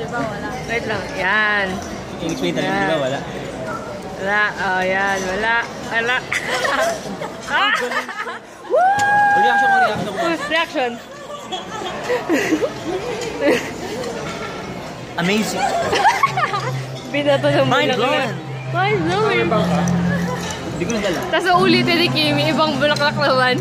Diba wala? Wait lang. Yan. I-explain na di ba? Wala. Wala. Oh, yan. Wala. Wala. Oh, ah! O, reaction ko, reaction ko. Reaction. Amazing. Binato ng Mind blown. Mind blown. Hindi ko nadala. Tapos ulitin ni Kimi, ibang bulaklak naman.